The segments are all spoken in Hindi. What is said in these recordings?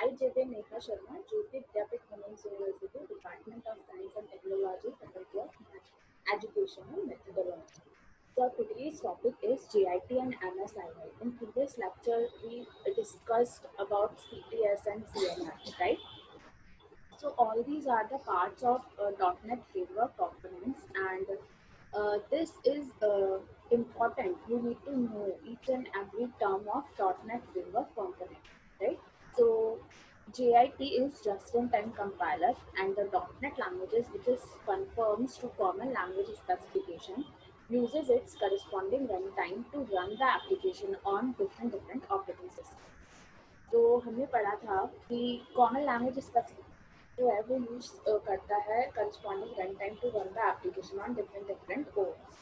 I, J.V. Nekha Sharma, Jyoti Vidyapit Women's University, Department of Science and Technology, Faculty of Education and Methodology. So today's topic is GIT and MSIL. In previous lecture, we discussed about CTS and CMR, right? So all these are the parts of uh, .NET Framework components and uh, this is uh, important. You need to know each and every term of .NET Framework component, right? So JIT is just-in-time compiler and the .NET languages which is conforms to common language specification uses its corresponding runtime to run the application on different different operating systems. तो हमने पढ़ा था कि कॉमन लैंग्वेज जो है वो यूज़ करता है corresponding run time to run the application on different different OS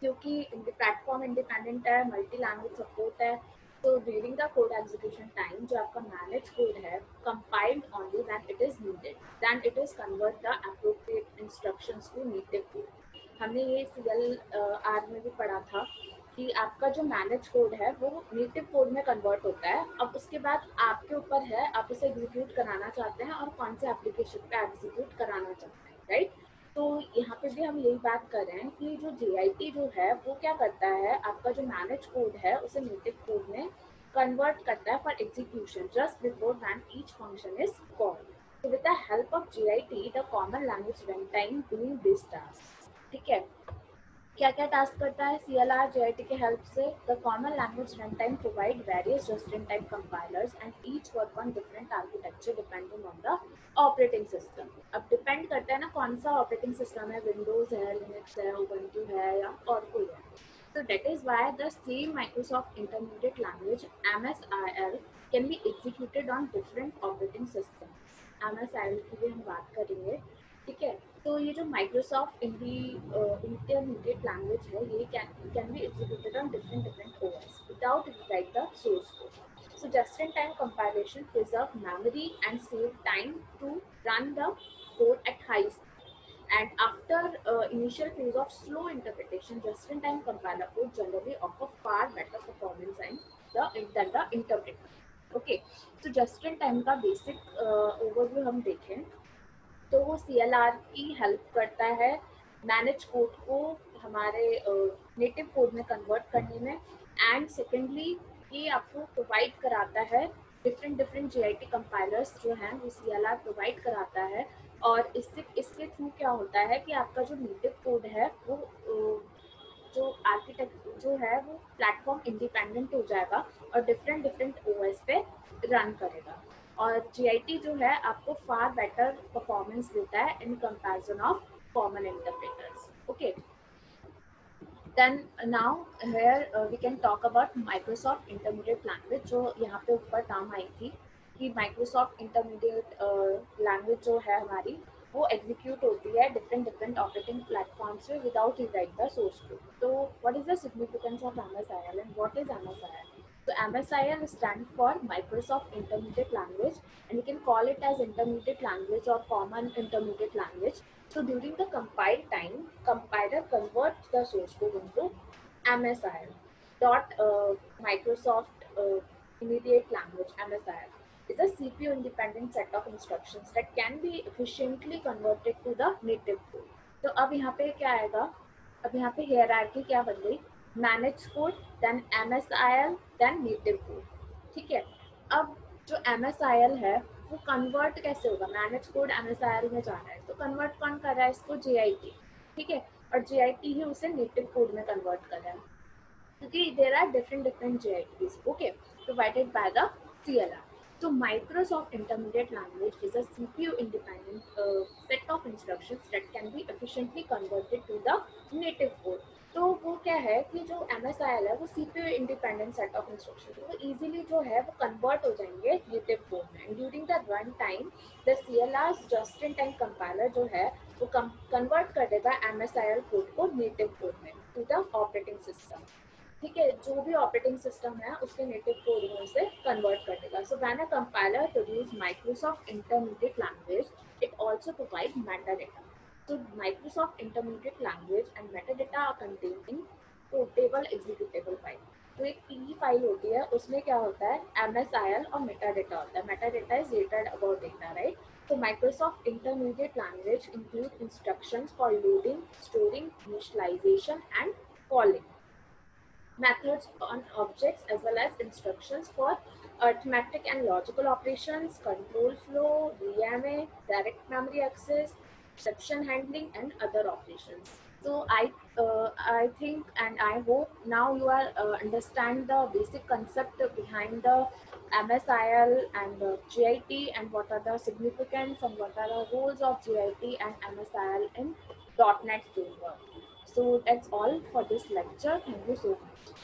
क्योंकि प्लेटफॉर्म इंडिपेंडेंट है मल्टी लैंग्वेज सपोर्ट है तो during the code execution time जो आपका मैनेज कोड है compiled only when it is needed then it is convert the appropriate instructions to native code हमने ये सी एल आर में भी पढ़ा था कि आपका जो मैनेज कोड है, वो नेटिव कोड में कन्वर्ट होता है। अब उसके बाद आपके ऊपर है, आप उसे एग्जीक्यूट कराना चाहते हैं और कौन से एप्लीकेशन पे एग्जीक्यूट कराना चाहते हैं राइट तो यहाँ पे भी हम यही बात कर रहे हैं कि जो JIT जो है वो क्या करता है? आपका जो मैनेज कोड है उसे नेटिव कोड में कन्वर्ट करता है for execution just before when each function is called So with the help of JIT, the common language runtime doing this task. ठीक है? क्या क्या टास्क करता है C L R J I T के हेल्प से? The common language run time provide various just in time compilers and each work on different architecture depending on the operating system अब डिपेंड करता है ना कौन सा ऑपरेटिंग सिस्टम है? विंडोज़ है लिनक्स है उबंटू है या और कोई है। So that is why the same Microsoft Intermediate Language MSIL can be executed on different operating systems. MSIL की भी हम बात करेंगे, ठीक है? तो ये जो माइक्रोसॉफ्ट इंटरमीडिएट लैंग्वेज है, ये can can be executed on different different OS without write the source code just in time compilation preserve memory and save time to run the code at high and after uh, initial phase of slow interpretation just in time compiler would generally offer far better performance and the than the interpreter okay so just in time का basic uh, overview हम देखें तो वो सी की हेल्प करता है मैनेज कोड को हमारे नेटिव uh, कोड में कन्वर्ट एंड सेकेंडली ये आपको प्रोवाइड कराता है different different J I T compilers जो हैं, वो सी एल आर प्रोवाइड कराता है। और इससे इसके थ्रू क्या होता है कि आपका जो नेटिव कोड है, वो जो आर्किटेक्ट जो है, वो प्लेटफॉर्म इंडिपेंडेंट हो जाएगा और डिफरेंट डिफरेंट ओ एस पे रन करेगा। और जी आई टी जो है, आपको फार बेटर परफॉर्मेंस देता है in comparison of common interpreters okay then now here uh, we can talk about Microsoft Intermediate Language जो यहाँ पे ऊपर काम आई थी कि माइक्रोसॉफ्ट इंटरमीडिएट लैंग्वेज जो है हमारी वो एग्जीक्यूट होती है डिफरेंट डिफरेंट ऑपरेटिंग प्लेटफॉर्म्स पे without write the source code तो what is the significance of M S I L and what is M S I L So MSIL stands for Microsoft Intermediate Language and you can call it as Intermediate Language or Common Intermediate Language. So during the compile time, compiler converts the source code into MSIL dot uh, Microsoft uh, Immediate Language MSIL is a CPU independent set of instructions that can be efficiently converted to the native code. तो अब यहाँ पे क्या आएगा अब यहाँ पे hierarchy क्या बन गई manage code then M S I L then native code ठीक है? अब जो एम एस आई एल है वो कन्वर्ट कैसे होगा? Manage code M S I L में जाना है। तो कन्वर्ट कौन कर रहा है? इसको जे आई टी ठीक है? और जे आई टी ही उसे नेटिव कोड में कन्वर्ट कर रहा है। क्योंकि there are different different J I Ts okay provided by the C L R So Microsoft Intermediate Language is a CPU independent uh, set of instructions that can be efficiently converted to the native code. तो वो क्या है कि जो एम एस आई एल है, वो C P independent set of instruction वो इजीली जो है, वो कन्वर्ट हो जाएँगे नेटिव कोड में। During the run time the C L R just in time compiler जो है, वो कन्वर्ट कर देगा M S I L code को नेटिव कोड में टू द ऑपरेटिंग सिस्टम ठीक है, जो भी ऑपरेटिंग सिस्टम है, उसके नेटिव कोड में उसे कन्वर्ट कर देगा। So when a compiler produce Microsoft intermediate language it also provide metadata So Microsoft Intermediate Language and metadata are contained in portable executable file. तो एक पी फाइल होती है उसमें क्या होता है एम एस आई एल और मेटा डेटा होता है meta data is data about data right So Microsoft Intermediate Language include instructions for loading, storing, initialization, and calling. Methods on objects as well as instructions for arithmetic and logical operations, control flow, DMA, direct memory access, exception handling, and other operations. So I, uh, I think and I hope now you are uh, understand the basic concept behind the MSIL and uh, GIT and what are the significance and what are the roles of GIT and MSIL in .NET framework. So that's all for this lecture. Thank you so much.